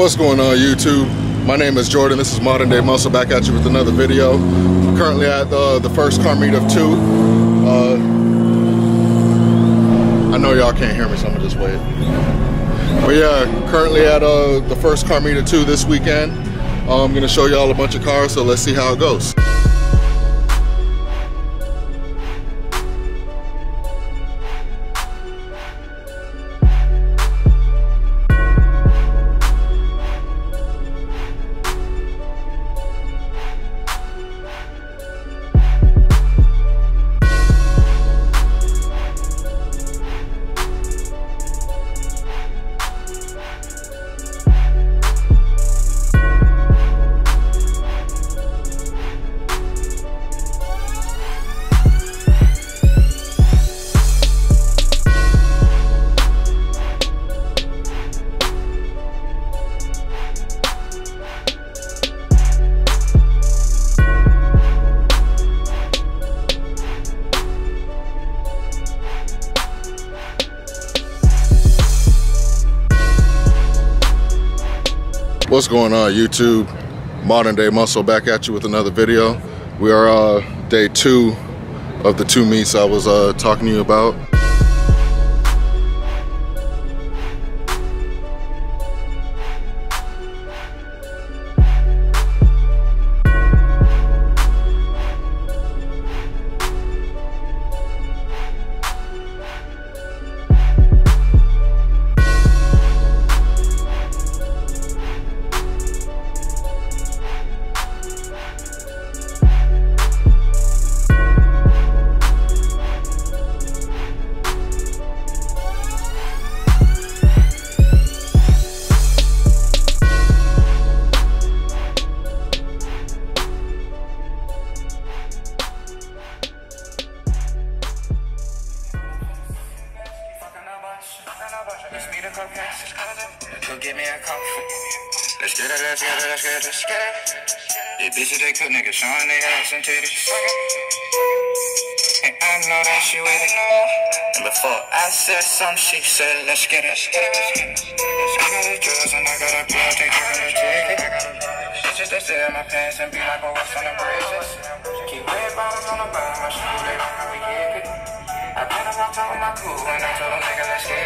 What's going on YouTube? My name is Jordan. This is Modern Day Muscle back at you with another video. currently at the, the first car meet of two. Uh, I know y'all can't hear me, so I'm gonna just wait. But yeah, currently at uh, the first car meet of two this weekend. Uh, I'm gonna show y'all a bunch of cars, so let's see how it goes. What's going on YouTube? Modern Day Muscle back at you with another video. We are uh, day two of the two meets I was uh, talking to you about. Go get me a coffee. Let's get it, let's get it, let's get it, let's get it. These bitches, they cook niggas showing their ass and titties. And I know that she with it. And before I said some, she said, let's get it, let's get it, let's get it. I got the drugs and I got a pill, they giving a ticket. Bitches, they stare at my pants and be like, oh, what's on the bridges? Keep red bottles on the bottom, my shoe, they know we kick it. I been a time with my cool, and I told them, nigga, let's get let's get it.